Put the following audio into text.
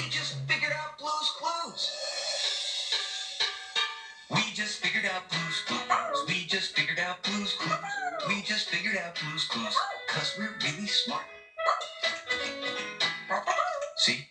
We just figured out Blue's Clues. We just figured out Blue's Clues. We just figured out Blue's Clues. We just figured out Blue's Clues. Cause we're really smart. See?